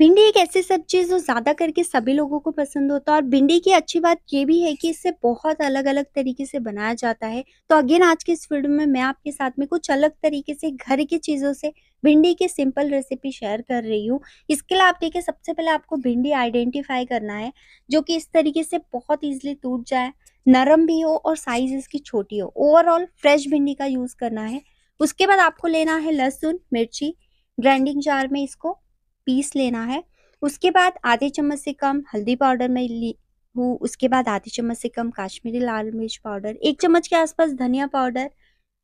भिंडी एक ऐसी सब्ज़ी है जो ज़्यादा करके सभी लोगों को पसंद होता है और भिंडी की अच्छी बात ये भी है कि इससे बहुत अलग-अलग तरीके से बनाया जाता है। तो अगेन आज के इस वीडियो में मैं आपके साथ में कुछ अलग तरीके से घर की चीज़ों से भिंडी की सिंपल रेसिपी शेयर कर रही हूँ। इसके लिए आप देखिए सबसे पहले आपको भिंडी आइडेंटिफ़ाई करना है जो कि इस तरीके से बहुत ईज़िली टूट जाए, नरम भी हो और साइज़ इसकी छोटी हो। ओवरऑल फ्रेश भिंडी का यूज़ करना है। उसके बाद आपको लेना है लहसुन, मिर्ची, ग्राइंडिंग जार में इसको पीस लेना है। उसके बाद आधे चम्मच से कम हल्दी पाउडर में ली हूँ। उसके बाद आधे चम्मच से कम काश्मीरी लाल मिर्च पाउडर, एक चम्मच के आसपास धनिया पाउडर,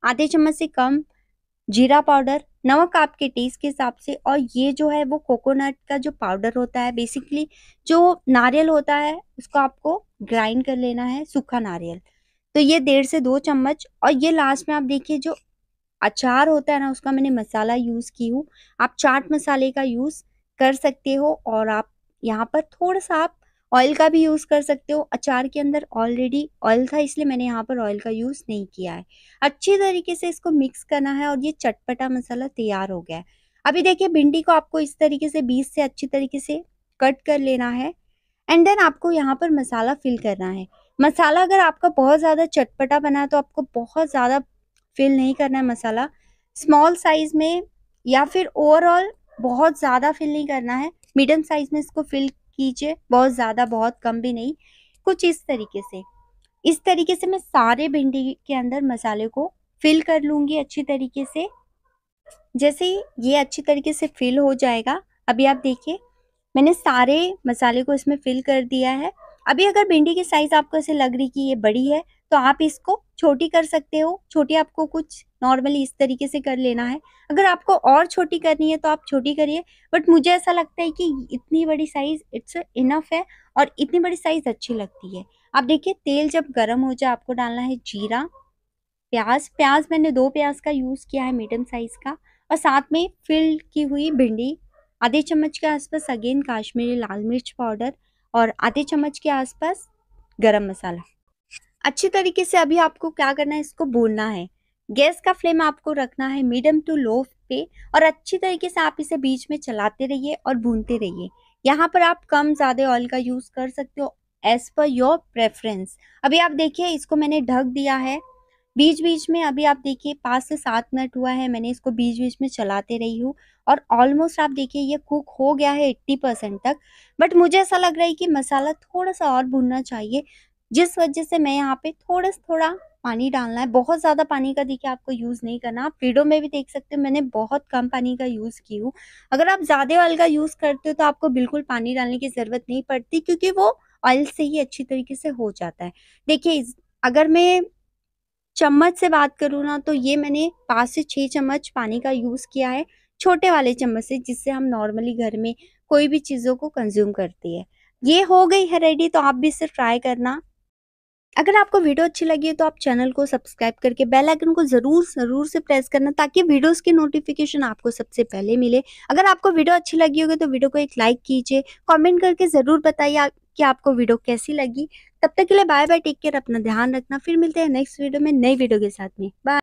आधे चम्मच से कम जीरा पाउडर, नमक आपके टेस्ट के हिसाब से और ये जो है वो कोकोनट का जो पाउडर होता है बेसिकली जो नारियल होता है, उसको आपको ग्राइंड कर लेना है सूखा नारियल। तो ये डेढ़ से दो चम्मच और ये लास्ट में आप देखिए जो अचार होता है ना, उसका मैंने मसाला यूज़ की हूँ। आप चाट मसाले का यूज़ कर सकते हो और आप यहाँ पर थोड़ा-सा आप ऑयल का भी यूज़ कर सकते हो। अचार के अंदर ऑलरेडी ऑयल था, इसलिए मैंने यहाँ पर ऑयल का यूज़ नहीं किया है। अच्छी तरीके से इसको मिक्स करना है और ये चटपटा मसाला तैयार हो गया है। अभी देखिए, भिंडी को आपको इस तरीके से बीच से अच्छी तरीके से कट कर लेना है एंड देन आपको यहाँ पर मसाला फिल करना है। मसाला अगर आपका बहुत ज़्यादा चटपटा बना है तो आपको बहुत ज़्यादा फिल नहीं करना है मसाला। स्मॉल साइज़ में या फिर ओवरऑल बहुत ज़्यादा फिल नहीं करना है। मीडियम साइज़ में इसको फिल कीजिए, बहुत ज़्यादा, बहुत कम भी नहीं। कुछ इस तरीके से। इस तरीके से मैं सारे भिंडी के अंदर मसाले को फिल कर लूँगी अच्छी तरीके से। जैसे ये अच्छी तरीके से फिल हो जाएगा, अभी आप देखिए, मैंने सारे मसाले को इसमें फिल कर दिया है। अभी अगर भिंडी की साइज़ आपको ऐसे लग रही कि ये बड़ी है तो आप इसको छोटी कर सकते हो। छोटी आपको कुछ नॉर्मली इस तरीके से कर लेना है। अगर आपको और छोटी करनी है तो आप छोटी करिए। बट मुझे ऐसा लगता है कि इतनी बड़ी साइज़ इट्स इनफ है और इतनी बड़ी साइज़ अच्छी लगती है। आप देखिए, तेल जब गर्म हो जाए, आपको डालना है जीरा, प्याज। प्याज मैंने दो प्याज का यूज़ किया है मीडियम साइज़ का और साथ में फिल की हुई भिंडी, आधे चम्मच के आसपास अगेन काश्मीरी लाल मिर्च पाउडर और आधे चम्मच के आसपास गरम मसाला। अच्छी तरीके से अभी आपको क्या करना है, इसको भूनना है। गैस का फ्लेम आपको रखना है मीडियम टू लो पे और अच्छी तरीके से आप इसे बीच में चलाते रहिए और भूनते रहिए। यहाँ पर आप कम ज़्यादा ऑयल का यूज़ कर सकते हो एज पर योर प्रेफरेंस अभी आप देखिए, इसको मैंने ढक दिया है। बीच बीच में अभी आप देखिए, पाँच से सात मिनट हुआ है, मैंने इसको बीच बीच में चलाते रही हूँ और ऑलमोस्ट आप देखिए, ये कुक हो गया है एट्टी परसेंट तक। बट मुझे ऐसा लग रहा है कि मसाला थोड़ा सा और भूनना चाहिए। जिस वजह से मैं यहाँ पे थोड़ा थोड़ा पानी डालना है। बहुत ज़्यादा पानी का देखिए आपको यूज़ नहीं करना। आप वीडियो में भी देख सकते हो, मैंने बहुत कम पानी का यूज़ की हूँ। अगर आप ज़्यादा ऑयल का यूज़ करते हो तो आपको बिल्कुल पानी डालने की ज़रूरत नहीं पड़ती, क्योंकि वो ऑयल से ही अच्छी तरीके से हो जाता है। देखिए अगर मैं चम्मच से बात करूँ ना तो ये मैंने पाँच से छः चम्मच पानी का यूज़ किया है, छोटे वाले चम्मच से, जिससे हम नॉर्मली घर में कोई भी चीज़ों को कंज्यूम करती है। ये हो गई है रेडी तो आप भी इसे ट्राई करना। अगर आपको वीडियो अच्छी लगी है तो आप चैनल को सब्सक्राइब करके बेल आइकन को ज़रूर ज़रूर से प्रेस करना, ताकि वीडियोस के नोटिफिकेशन आपको सबसे पहले मिले। अगर आपको वीडियो अच्छी लगी होगी तो वीडियो को एक लाइक कीजिए, कमेंट करके ज़रूर बताइए कि आपको वीडियो कैसी लगी। तब तक के लिए बाय बाय टेक केयर, अपना ध्यान रखना। फिर मिलते हैं नेक्स्ट वीडियो में, नई वीडियो के साथ में। बाय।